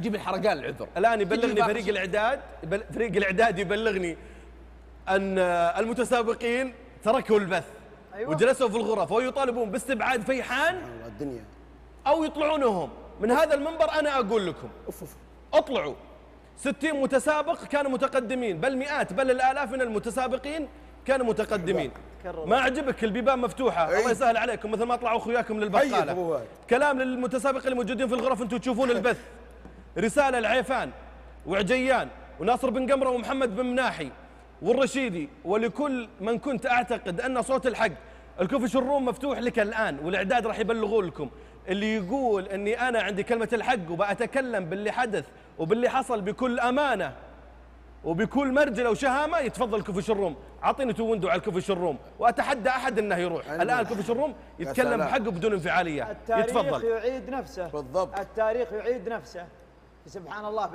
جيب الحرقان العذر. الآن يبلغني فريق الإعداد فريق الإعداد يبلغني أن المتسابقين تركوا البث أيوة. وجلسوا في الغرف ويطالبون باستبعاد فيحان الدنيا. أو يطلعونهم. من هذا المنبر أنا أقول لكم. أوف أوف. اطلعوا. 60 متسابق كانوا متقدمين بل مئات بل الآلاف من المتسابقين كانوا متقدمين. كرر. ما عجبك البيبان مفتوحة؟ أي. الله يسهل عليكم. مثل ما طلعوا أخوياكم للبقاله أبو وائل. كلام للمتسابقين الموجودين في الغرف أنتم تشوفون البث. رسالة لعيفان وعجيان وناصر بن قمرة ومحمد بن مناحي والرشيدي ولكل من كنت أعتقد أن صوت الحق الكوفي الروم مفتوح لك الآن والإعداد راح يبلغوا لكم. اللي يقول إني أنا عندي كلمة الحق وبأتكلم باللي حدث وباللي حصل بكل أمانة وبكل مرجلة وشهامة يتفضل كوفي شروم. أعطيني تو ويندو على الكوفي شروم وأتحدى أحد إنه يروح. أيوة. الآن كوفي شروم يتكلم. بحقه بدون انفعالية. التاريخ يتفضل. يعيد نفسه. بالضبط. التاريخ يعيد نفسه. سبحان الله